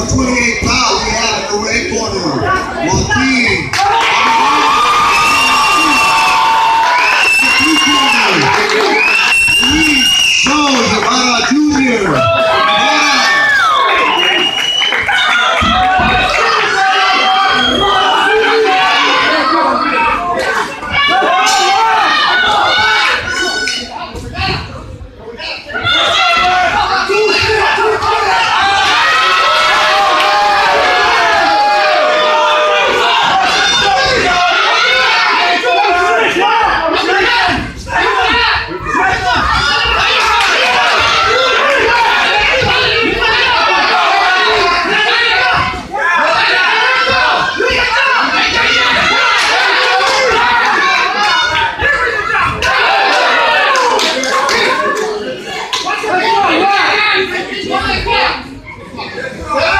Number 28 Yeah.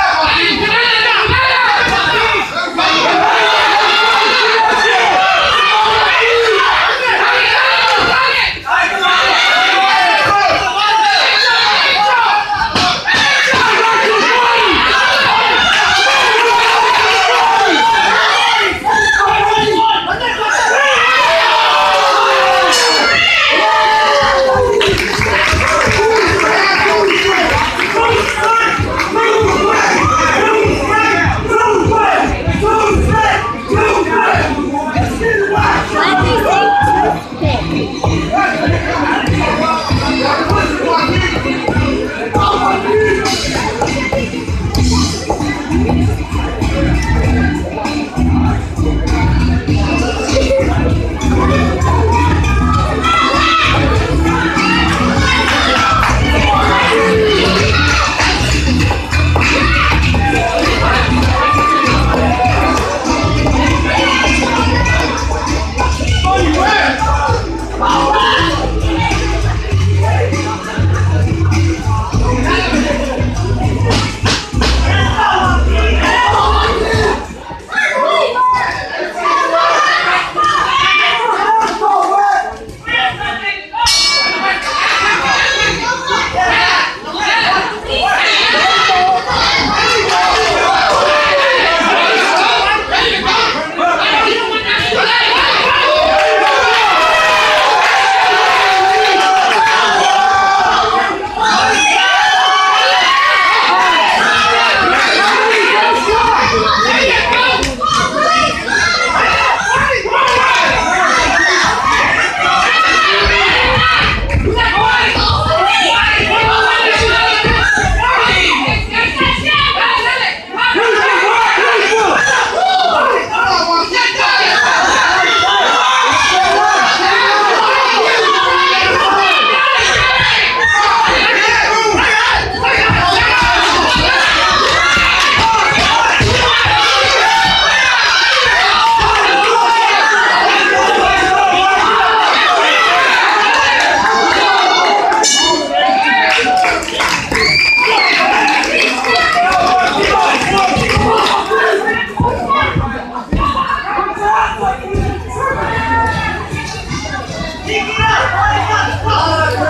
Keep it up!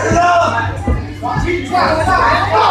It up!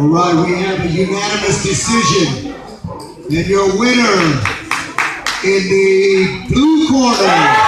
All right, we have a unanimous decision. And your winner in the blue corner.